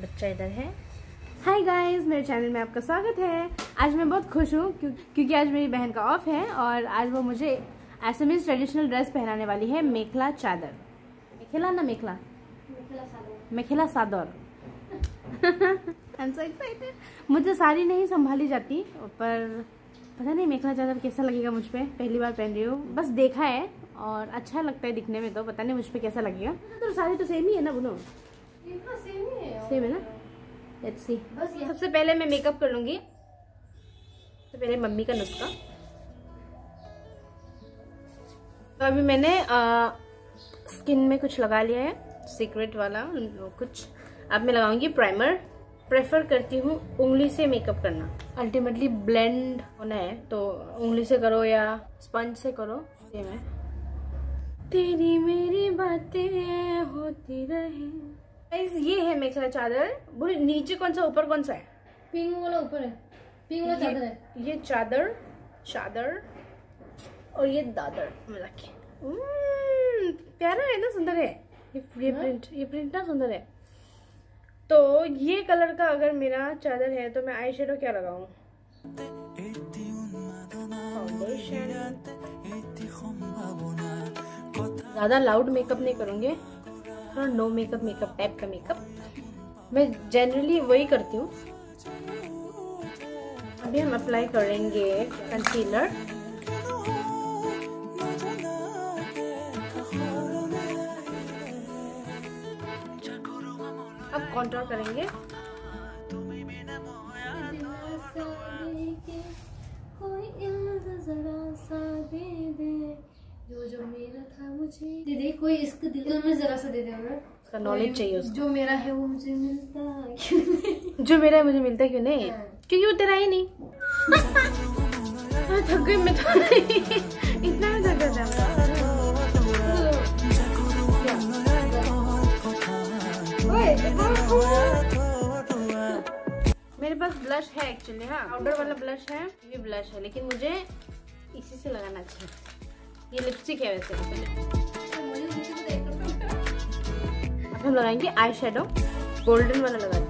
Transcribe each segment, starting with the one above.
बच्चा इधर है। हाय गाइस मेरे चैनल में आपका स्वागत है। आज मैं बहुत खुश हूँ क्यों, क्योंकि आज मेरी बहन का ऑफ़ है और आज वो मुझे एसएमएस ट्रेडिशनल ड्रेस पहनाने वाली है मेखला चादर। मेखला ना मेखला? मेखला सादर। so मुझे साड़ी नहीं संभाली जाती पर पता नहीं मेखला चादर कैसा लगेगा मुझ पर पहली बार पहन रही हूँ। बस देखा है और अच्छा लगता है दिखने में तो पता नहीं मुझ पर कैसा लगेगा। तो साड़ी तो सेम ही है ना बोलो सेम है ना? लेट्स सी बस सबसे पहले मैं मेकअप कर लूँगी। पहले मम्मी का नुस्खा। तो अभी मैंने आ, स्किन में कुछ लगा लिया है सीक्रेट वाला कुछ। अब मैं लगाऊँगी प्राइमर प्रेफर करती हूँ उंगली से मेकअप करना। अल्टीमेटली ब्लेंड होना है तो उंगली से करो या स्पंज से करो ये मैं तेरी मेरी बातें होती रहे। ये है मेखला चादर। बोले नीचे कौन सा ऊपर कौन सा है? पिंक वाला ऊपर है। पिंक वाला चादर है। ये चादर चादर और ये दादर मिला के हम्म, प्यारा है ना सुंदर है। ये ये प्रिंट ये प्रिंट ना सुंदर है। तो ये कलर का अगर मेरा चादर है तो मैं आई शेडो क्या लगाऊँ? ज़्यादा लाउड मेकअप नहीं करूँगी। थोड़ा नो मेकअप मेकअप टाइप का मेकअप मैं जनरली वही करती हूँ। अभी हम अप्लाई करेंगे कंसीलर अब कॉन्ट्रोल करेंगे। जो जो मेरा था मुझे दे दे कोई इसको दिल में जरा सा दे दे उसका नॉलेज चाहिए उसको। जो मेरा है वो मुझे मिलता क्यों नहीं जो मेरा है मुझे मिलता क्यों नहीं? हाँ। क्योंकि वो तेरा ही नहीं। हाँ, थक गई मैं तो। इतना भी थक गया मेरे पास ब्लश है एक्चुअली हाँ। पाउडर वाला ब्लश है ये ब्लश है लेकिन मुझे इसी से लगाना अच्छा ये लिपस्टिक है वैसे। अब हम लगाएँगे आई शेडो गोल्डन वाला लगाते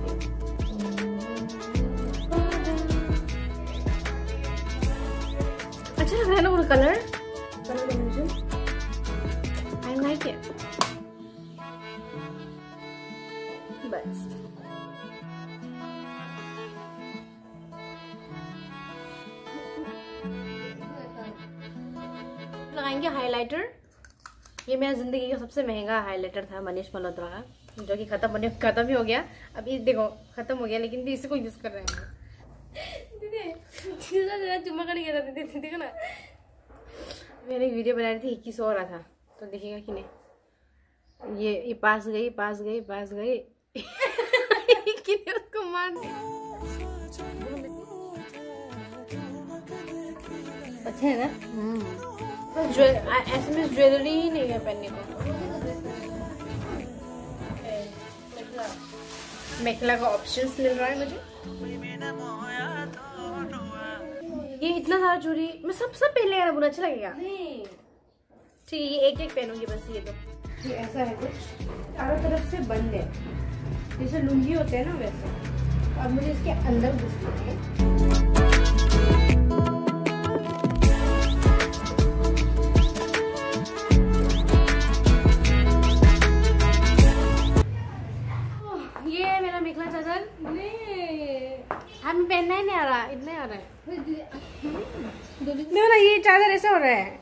colour colour combination I like it बस लगाएँगे हाइलाइटर ये मेरा ज़िंदगी का सबसे महँगा हाइलाइटर था मनीष मल्होत्रा का, जो कि खत्म खत्म ही हो गया। अभी देखो, खत्म हो गया, लेकिन भी इसी को यूज़ कर रहे हैं। दीदी चुम्मा करने गया था देखो ना मैंने एक वीडियो बना रही थी, इक्कीस हो रहा था। तो देखिएगा कि नहीं। ये ये पास गई पास गई पास गई। उसको मार अच्छा है ना? ऐसे में ज्वेलरी ही नहीं है पहनने को। मेखला का ऑप्शंस मिल रहा है मुझे। ये इतना सारा चूड़ी मैं सब सब पहन लेगा बुरा अच्छा लगेगा। नहीं। ठीक है ये एक एक पहनूँगी बस ये तो। ये ऐसा है कुछ। चारों तरफ़ से बंद है। जैसे लुंगी होते हैं ना वैसे। अब मुझे इसके अंदर घुसना है। रहा है।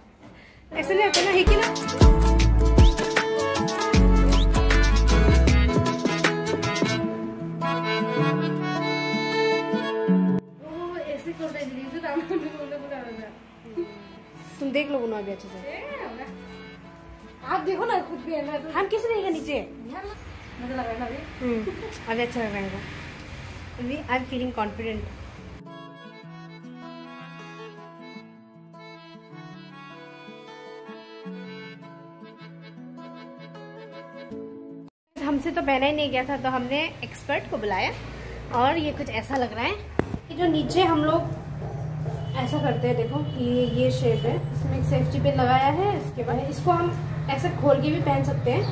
ऐसे नहीं होता ना है कि ना। तुम देख लो अभी अच्छे से। आप देखो ना खुद भी है मैं तो। हम कैसे रहेगा नीचे? मज़ा लग रहा है ना अभी। हम्म, अभी अच्छा लग रहा है अभी आई एम फीलिंग कॉन्फिडेंट हमसे तो पहना ही नहीं गया था तो हमने एक्सपर्ट को बुलाया और ये कुछ ऐसा लग रहा है कि जो नीचे हम लोग ऐसा करते हैं, देखो ये ये शेप है, इसमें सेफ्टी पिन लगाया है, इसके बाद इसको हम ऐसे खोल के भी पहन सकते हैं।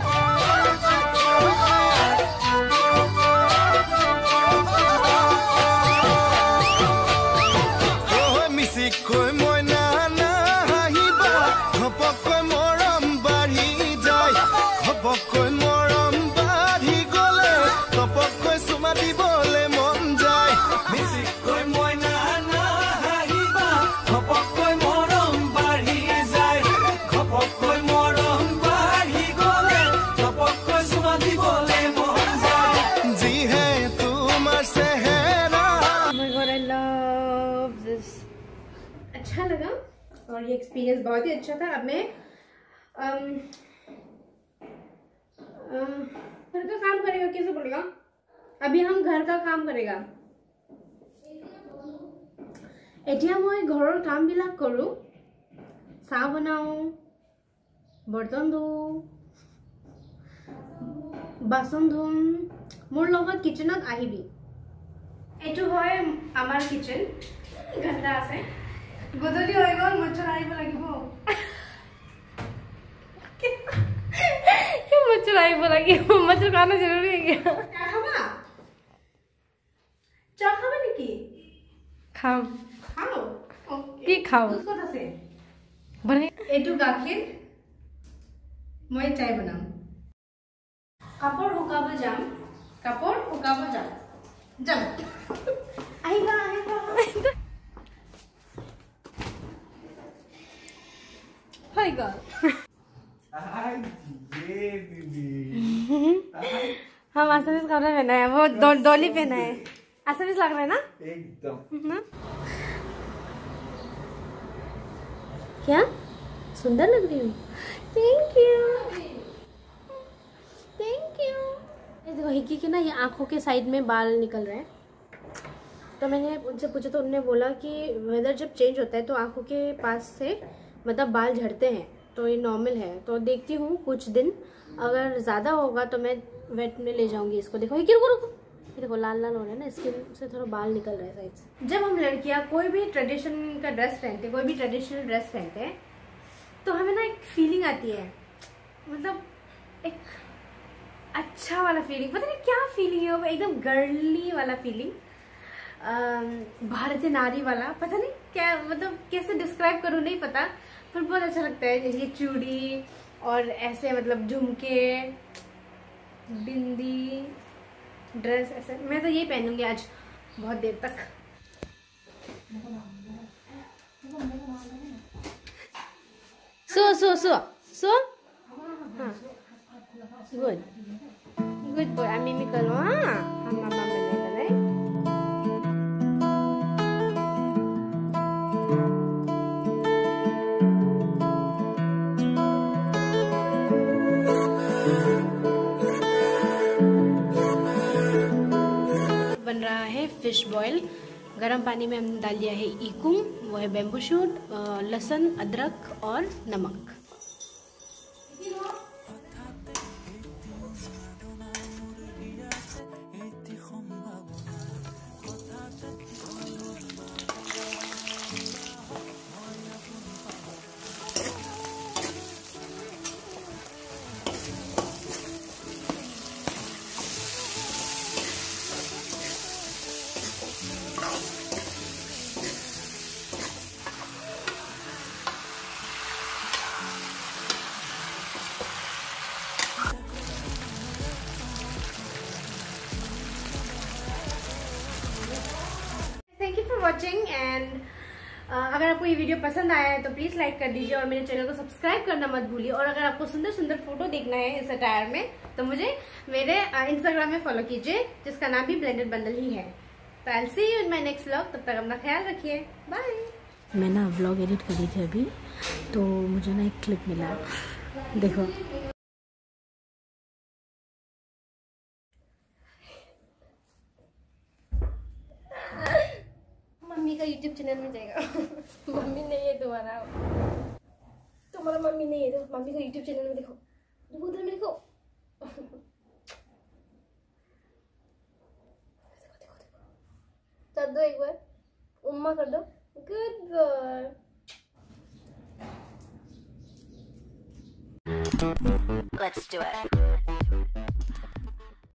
एक्सपीरियंस बहुत ही अच्छा था अब मैं अम, अम, घर का काम करेगा कैसे बोलेगा अभी हम घर का কাম কৰেগা এতিয়া মই ঘৰৰ কামবিলাক কৰোঁ চাহ বনাওঁ বৰ্তন ধুওঁ বাচন ধুম মোৰ লগত কিচেনত আহিবি এইটো হয় আমাৰ কিচেন গন্ধা আছে গধূলি হৈ গ'ল মচ্ছৰ আহিব লাগিব মচ্ছৰ আহিব লাগিব মচ্ছৰ কাৰণে জৰুৰী নেকি খাম খাওঁ কি খাওঁ? ক'ত আছে বনাই এইটো গাখীৰ মই চাই বনাম কাপোৰ শুকাব যাম কাপোৰ শুকাব যাম যাম আহিবা আহিবা my god. हम आसामीज कपड़ा पहना है वो दो, डोली पहना है। आसामीज लग रहा है ना? एकदम। क्या? सुंदर लग रही हूँ। थैंक यू थैंक यू ये देखो हिकी के ना ये आँखों के साइड में बाल निकल रहे हैं। तो मैंने उनसे पूछा तो उनने बोला कि वेदर जब चेंज होता है तो आँखों के पास से मतलब बाल झड़ते हैं तो ये नॉर्मल है। तो देखती हूँ कुछ दिन, अगर ज़्यादा होगा तो मैं वेट में ले जाऊँगी इसको। देखो हिक्की रुको रुको ये देखो, लाल लाल हो रहा है ना स्किन से थोड़ा बाल निकल रहा है साइड से। जब हम लड़कियाँ कोई भी ट्रेडिशन का ड्रेस पहनते हैं कोई भी ट्रेडिशनल ड्रेस पहनते हैं तो हमें ना एक फीलिंग आती है। मतलब एक अच्छा वाला फीलिंग पता नहीं क्या फीलिंग है, वो एकदम गर्ली वाला फीलिंग भारतीय नारी वाला, पता नहीं। क्या मतलब कैसे डिस्क्राइब करूँ, नहीं पता, पर बहुत अच्छा लगता है। ये चूड़ी और ऐसे मतलब झुमके, बिंदी ड्रेस ऐसे। मैं तो यही पहनूँगी आज बहुत देर तक। So so so so? Good good boy आई मिमी करो हाँ। फ़िश बॉयल गरम पानी में हमने डाल दिया है ईकुम वो है बेम्बू शूट लहसुन, अदरक और नमक। वॉचिंग एंड अगर आपको ये वीडियो पसंद आया है तो प्लीज़ लाइक कर दीजिए और मेरे चैनल को सब्सक्राइब करना मत भूलिए। और अगर आपको सुंदर सुंदर फ़ोटो देखना है इस अटायर में तो मुझे मेरे इंस्टाग्राम में फॉलो कीजिए, जिसका नाम भी ब्लेंडेड बंडल ही है। तो I see you in my next vlog तब तक अपना ख्याल रखिए। बाय मैं ना व्लॉग एडिट करी थी अभी तो मुझे ना एक क्लिप मिला। देखो यूट्यूब चैनल में जाएगा। मम्मी ने ये दोबारा। तुम्हारा मम्मी ने ये दो। मम्मी को यूट्यूब चैनल में देखो। देखो, उधर में देखो। कर दो एक बार। उम्मा कर दो। Good boy Let's do it.